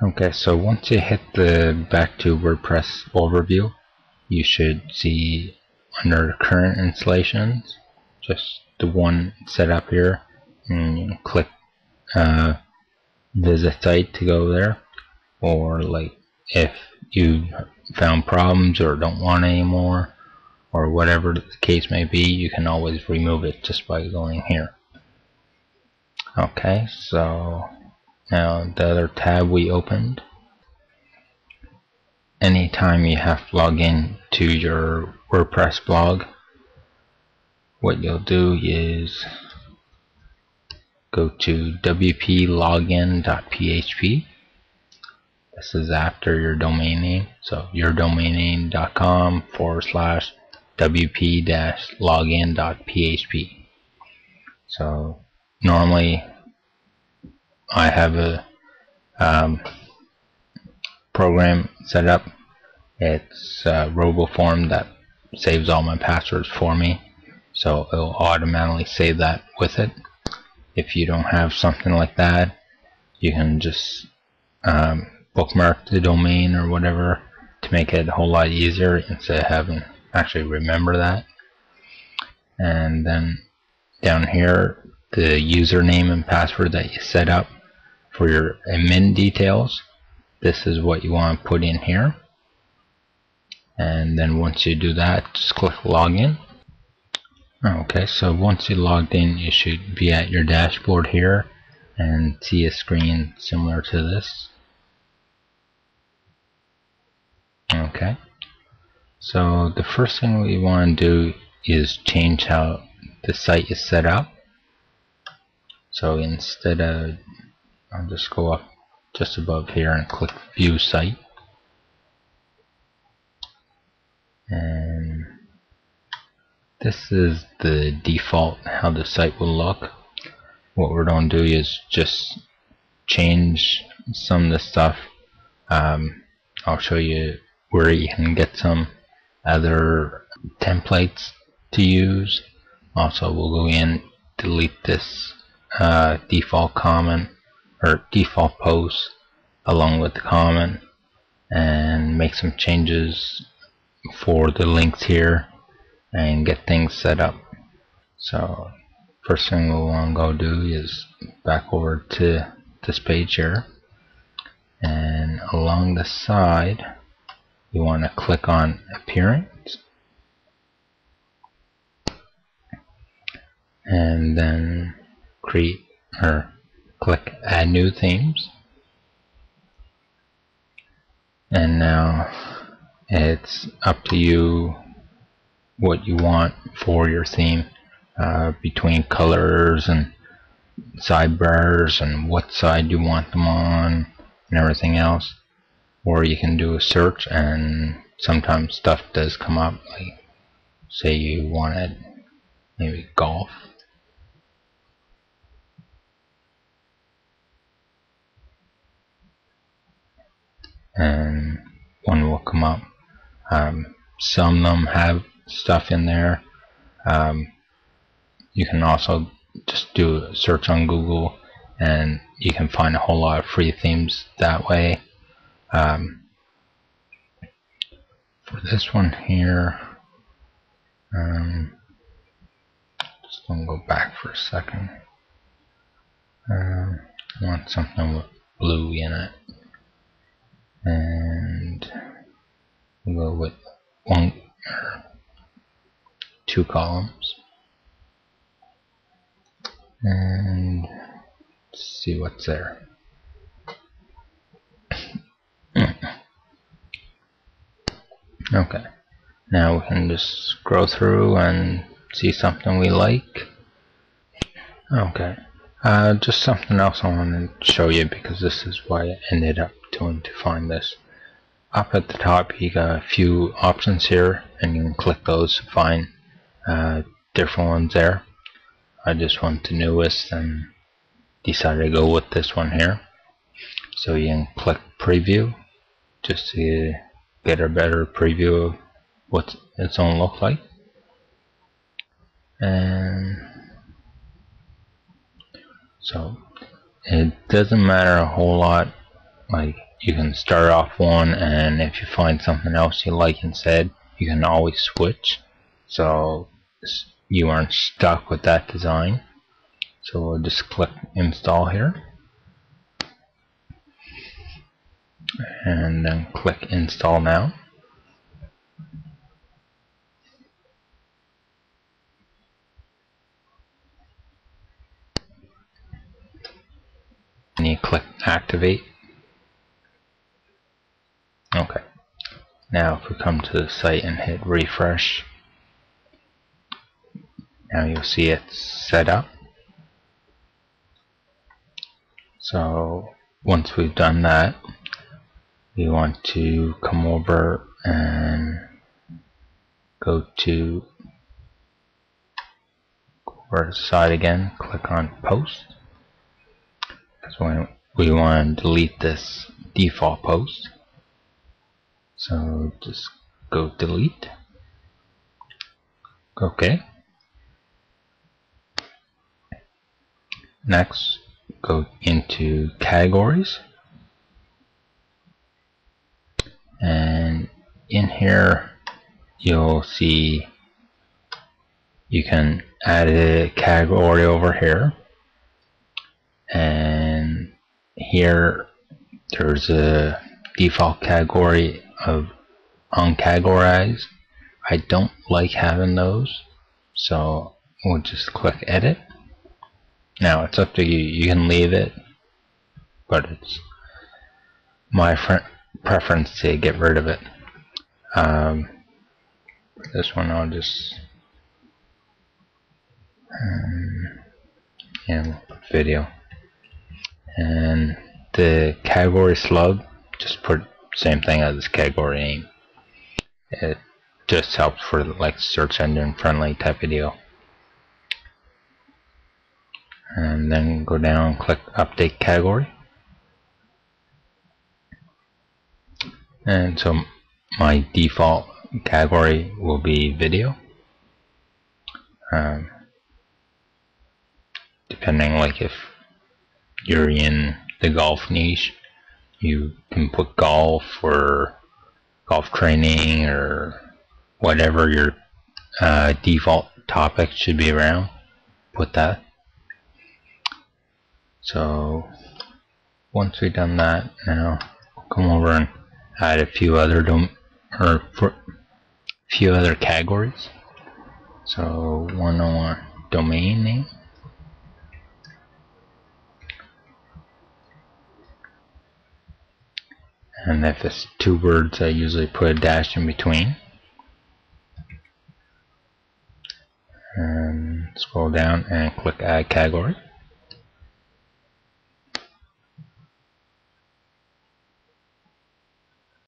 Okay, so once you hit the back to WordPress overview, you should see under current installations, just the one set up here, and click uh, visit site to go there, or like if you found problems or don't want anymore, or whatever the case may be, you can always remove it just by going here. Okay, so now the other tab we opened. Anytime you have to log in to your WordPress blog, what you'll do is go to wplogin.php. This is after your domain name, so yourdomainname.com forward slash wp-login.php. So normally I have a um, program set up. It's RoboForm that saves all my passwords for me. So it'll automatically save that with it. If you don't have something like that, you can just um, bookmark the domain or whatever to make it a whole lot easier instead of having actually remember that. And then down here, the username and password that you set up for your admin details. This is what you want to put in here. And then once you do that just click login. Okay so once you logged in you should be at your dashboard here and see a screen similar to this. Okay so the first thing we want to do is change how the site is set up. So instead of I'll just go up just above here and click view site. And this is the default how the site will look. What we're going to do is just change some of the stuff. Um, I'll show you where you can get some other templates to use. Also we'll go in delete this uh, default comment or default post along with the comment and make some changes for the links here and get things set up. So first thing we'll want to go do is back over to this page here. And along the side you want to click on appearance. And then create or click add new themes. And now it's up to you what you want for your theme uh, between colors and sidebars and what side you want them on and everything else. Or you can do a search and sometimes stuff does come up like say you wanted maybe golf and one will come up. Um, some of them have stuff in there. Um, you can also just do a search on Google and you can find a whole lot of free themes that way. Um, for this one here, um, just gonna go back for a second. Um, I want something with blue in it and we'll go with one or two columns. And see what's there. Okay. Now we can just scroll through and see something we like. Okay uh, just something else I want to show you because this is why I ended up doing to find this. Up at the top you got a few options here and you can click those to find uh, different ones there. I just want the newest and decided to go with this one here. So you can click preview just to get a better preview of what it's going to look like. And so it doesn't matter a whole lot. Like you can start off one and if you find something else you like instead you can always switch. So you aren't stuck with that design. So we'll just click install here. And then click install now click activate. Okay. Now if we come to the site and hit refresh now you'll see it set up. So once we've done that we want to come over and go to over the side again click on post we want to delete this default post. So just go delete. Okay. Next go into categories. And in here you'll see you can add a category over here. And here there's a default category of uncategorized. I don't like having those so we'll just click edit. Now it's up to you. You can leave it but it's my preference to get rid of it. Um, this one I'll just um, and video and the category slug just put same thing as category name it just helps for like search engine friendly type video and then go down and click update category. And so my default category will be video. Um, depending like if you're in the golf niche you can put golf or golf training or whatever your uh, default topic should be around put that. So once we've done that now come over and add a few other dom or few other categories. So one on domain name and if it's two words I usually put a dash in between. And scroll down and click add category